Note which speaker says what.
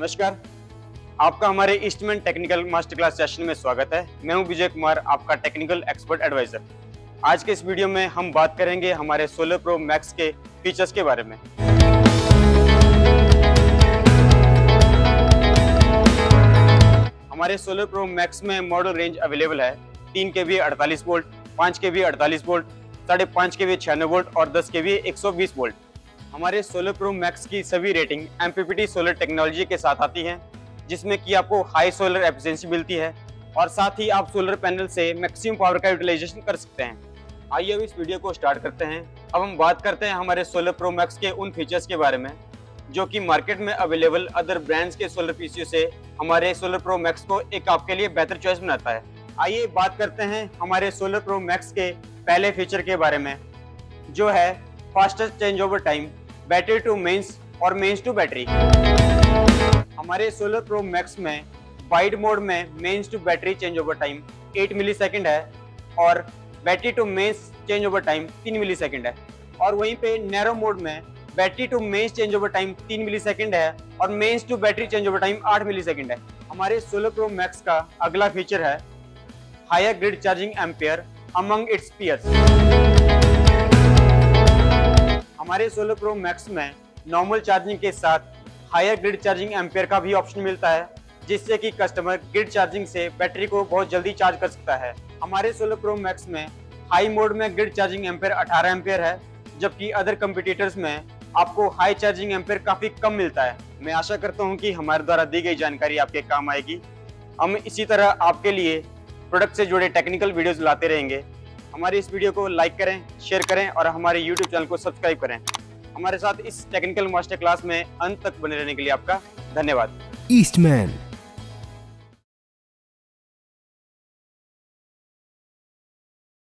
Speaker 1: नमस्कार। आपका हमारे Eastman technical master class session में स्वागत है। मैं हूँ विजय कुमार, आपका टेक्निकल एक्सपर्ट एडवाइजर आज के इस वीडियो में हम बात करेंगे हमारे सोलर प्रो मैक्स के फीचर्स के बारे में। हमारे सोलर प्रो मैक्स में मॉडल रेंज अवेलेबल है। तीन के वी अड़तालीस वोल्ट पाँच के वी अड़तालीस वोल्ट साढ़े पाँच के वी छियानवे वोल्ट और दस के वी एक सौ बीस वोल्ट हमारे सोलर प्रो मैक्स की सभी रेटिंग एमपीपीटी सोलर टेक्नोलॉजी के साथ आती है, जिसमें कि आपको हाई सोलर एफिशिएंसी मिलती है और साथ ही आप सोलर पैनल से मैक्सिमम पावर का यूटिलाइजेशन कर सकते हैं। आइए अब इस वीडियो को स्टार्ट करते हैं। अब हम बात करते हैं हमारे सोलर प्रो मैक्स के उन फीचर्स के बारे में, जो कि मार्केट में अवेलेबल अदर ब्रांड्स के सोलर पीसीओ से हमारे सोलर प्रो मैक्स को एक आपके लिए बेहतर चॉइस बनाता है। आइए बात करते हैं हमारे सोलर प्रो मैक्स के पहले फीचर के बारे में, जो है fastest change over time battery to mains और मेंस टू बैटरी हमारे सोलर प्रो मैक्स में वाइड मोड में mains to battery change over time 8 मिली है और battery to mains change over time 3 मिली है। और वहीं पे नैरो मोड में battery to mains change over time 3 मिली है और mains to battery change over time 8 मिली है। हमारे सोलर प्रो मैक्स का अगला फीचर है higher grid charging ampere among its peers हमारे सोलर प्रो मैक्स में नॉर्मल चार्जिंग के साथ हायर ग्रिड चार्जिंग एम्पेयर का भी ऑप्शन मिलता है, जिससे कि कस्टमर ग्रिड चार्जिंग से बैटरी को बहुत जल्दी चार्ज कर सकता है। हमारे सोलर प्रो मैक्स में हाई मोड में ग्रिड चार्जिंग एम्पेयर 18 एम्पेयर है, जबकि अदर कंपिटिटर्स में आपको हाई चार्जिंग एम्पेयर काफ़ी कम मिलता है। मैं आशा करता हूँ कि हमारे द्वारा दी गई जानकारी आपके काम आएगी। हम इसी तरह आपके लिए प्रोडक्ट से जुड़े टेक्निकल वीडियोज़ लाते रहेंगे। हमारी इस वीडियो को लाइक करें, शेयर करें और हमारे यूट्यूब चैनल को सब्सक्राइब करें। हमारे साथ इस टेक्निकल मास्टर क्लास में अंत तक बने रहने के लिए आपका धन्यवाद।
Speaker 2: ईस्टमैन